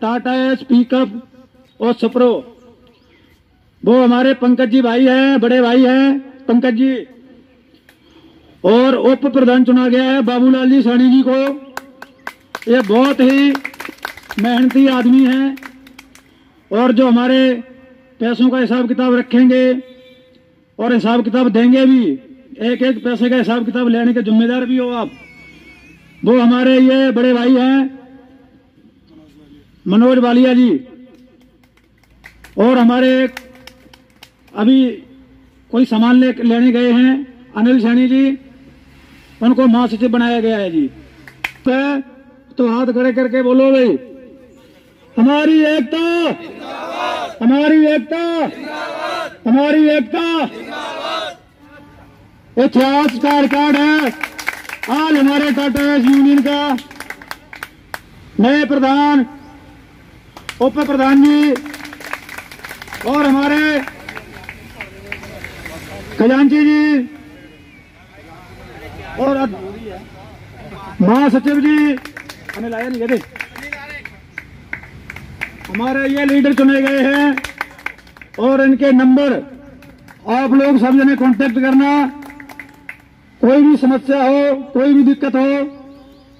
Tata S pickup और सप्रो। वो हमारे पंकज जी भाई हैं, बड़े भाई हैं, पंकज जी। और उप प्रधान चुना गया है बाबूलाल जी सैनी जी को। ये बहुत ही मेहनती आदमी हैं और जो हमारे पैसों का हिसाब किताब रखेंगे और हिसाब किताब देंगे भी एक एक पैसे का हिसाब किताब लेने के जिम्मेदार भी हो आप। वो हमारे ये बड़े भाई हैं मनोज बालिया जी और हमारे एक अभी कोई सामान ले लेने गए हैं अनिल सैनी जी उनको महासचिव बनाया गया है जी। तो, तो हाथ खड़े करके बोलो भाई हमारी एकता हमारी एकता हमारी एकता। इतिहास का रिकॉर्ड है आज हमारे टाटा यूनियन का नए प्रधान उप प्रधान जी और हमारे खजांची जी और महासचिव जी। हमें लाया नहीं कहते हमारे ये लीडर चुने गए हैं और इनके नंबर आप लोग सब जने कांटेक्ट करना। कोई भी समस्या हो, कोई भी दिक्कत हो,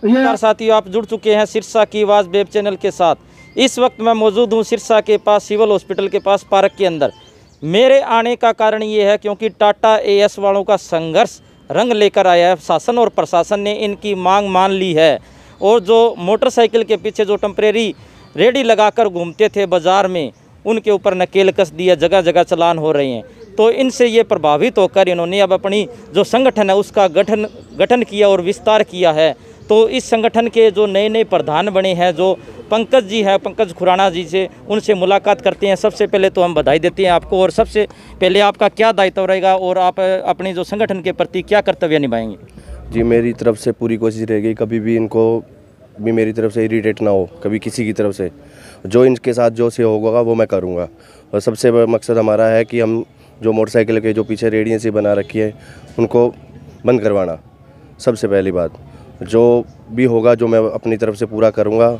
ये साथियों, आप जुड़ चुके हैं सिरसा की आवाज़ वेब चैनल के साथ। इस वक्त मैं मौजूद हूँ सिरसा के पास, सिविल हॉस्पिटल के पास, पार्क के अंदर। मेरे आने का कारण ये है क्योंकि टाटा एएस वालों का संघर्ष रंग लेकर आया है। शासन और प्रशासन ने इनकी मांग मान ली है और जो मोटरसाइकिल के पीछे जो टेम्परेरी रेडी लगाकर घूमते थे बाज़ार में, उनके ऊपर नकेल कस दिया जगह जगह चलान हो रहे हैं। तो इनसे ये प्रभावित होकर इन्होंने अब अपनी जो संगठन है, उसका गठन गठन किया और विस्तार किया है। तो इस संगठन के जो नए नए प्रधान बने हैं, जो पंकज जी हैं, पंकज खुराना जी से, उनसे मुलाकात करते हैं। सबसे पहले तो हम बधाई देते हैं आपको और सबसे पहले आपका क्या दायित्व रहेगा और आप अपने जो संगठन के प्रति क्या कर्तव्य निभाएँगे? जी, मेरी तरफ़ से पूरी कोशिश रहेगी कभी भी इनको, भी मेरी तरफ़ से इरीटेट ना हो, कभी किसी की तरफ़ से। जो इनके साथ जो से होगा, वो मैं करूँगा। और सबसे बड़ा मकसद हमारा है कि हम जो मोटरसाइकिल के जो पीछे रेडियन से बना रखी है, उनको बंद करवाना, सबसे पहली बात। जो भी होगा जो मैं अपनी तरफ़ से पूरा करूँगा।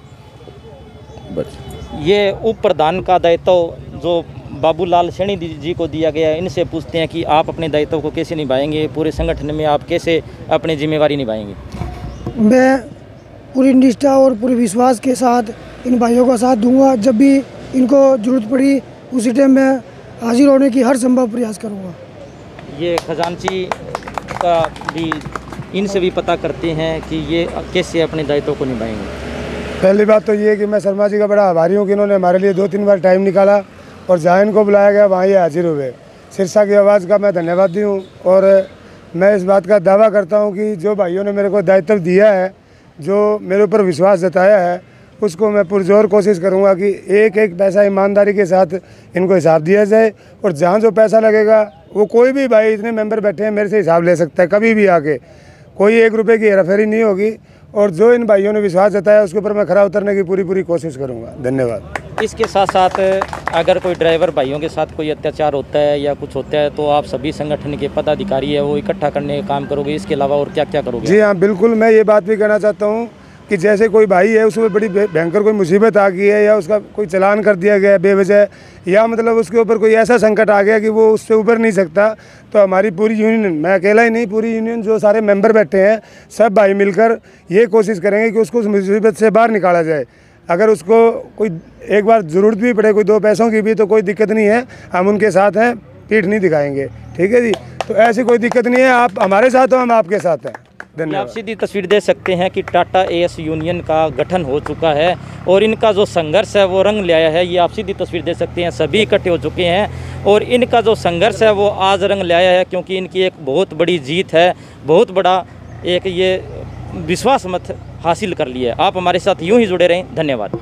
बस। ये उप प्रधान का दायित्व जो बाबूलाल सैनी जी को दिया गया है इनसे पूछते हैं कि आप अपने दायित्व को कैसे निभाएँगे पूरे संगठन में आप कैसे अपनी जिम्मेवारी निभाएँगे? मैं पूरी निष्ठा और पूरे विश्वास के साथ इन भाइयों का साथ दूँगा। जब भी इनको ज़रूरत पड़ी उसी टाइम मैं हाजिर होने की हर संभव प्रयास करूँगा। ये खजानची का भी इनसे भी पता करते हैं कि ये कैसे अपने दायित्व को निभाएँगे। पहली बात तो ये कि मैं शर्मा जी का बड़ा आभारी हूँ कि इन्होंने हमारे लिए दो तीन बार टाइम निकाला और जहाँ इनको बुलाया गया, वहाँ ये हाजिर हुए। सिरसा की आवाज़ का मैं धन्यवाद दी हूँ और मैं इस बात का दावा करता हूँ कि जो भाइयों ने मेरे को दायित्व दिया है, जो मेरे ऊपर विश्वास जताया है, उसको मैं पुरजोर कोशिश करूँगा कि एक एक पैसा ईमानदारी के साथ इनको हिसाब दिया जाए और जहाँ जो पैसा लगेगा, वो कोई भी भाई इतने मेंबर बैठे हैं, मेरे से हिसाब ले सकता है, कभी भी आके। कोई एक रुपये की हेराफेरी नहीं होगी और जो इन भाइयों ने विश्वास जताया उसके ऊपर मैं खरा उतरने की पूरी पूरी कोशिश करूँगा। धन्यवाद। इसके साथ साथ अगर कोई ड्राइवर भाइयों के साथ कोई अत्याचार होता है या कुछ होता है तो आप सभी संगठन के पदाधिकारी है वो इकट्ठा करने का काम करोगे। इसके अलावा और क्या क्या करोगे? जी हाँ बिल्कुल मैं ये बात भी कहना चाहता हूँ कि जैसे कोई भाई है, उसमें बड़ी भयंकर कोई मुसीबत आ गई है या उसका कोई चलान कर दिया गया है, बेवजह, या मतलब उसके ऊपर कोई ऐसा संकट आ गया कि वो उससे उभर नहीं सकता तो हमारी पूरी यूनियन मैं अकेला ही नहीं, पूरी यूनियन जो सारे मेंबर बैठे हैं, सब भाई मिलकर ये कोशिश करेंगे कि उसको उस मुसीबत से बाहर निकाला जाए। अगर उसको कोई एक बार ज़रूरत भी पड़े, कोई दो पैसों की भी तो कोई दिक्कत नहीं है, हम उनके साथ हैं, पीठ नहीं दिखाएँगे। ठीक है जी? तो ऐसी कोई दिक्कत नहीं है, आप हमारे साथ हो, हम आपके साथ हैं। आप सीधी तस्वीर दे सकते हैं कि टाटा एस यूनियन का गठन हो चुका है और इनका जो संघर्ष है वो रंग लिया है। ये आप सीधी तस्वीर दे सकते हैं, सभी इकट्ठे हो चुके हैं और इनका जो संघर्ष है वो आज रंग लिया है क्योंकि इनकी एक बहुत बड़ी जीत है, बहुत बड़ा एक ये विश्वास मत हासिल कर लिया है। आप हमारे साथ यूँ ही जुड़े रहें। धन्यवाद।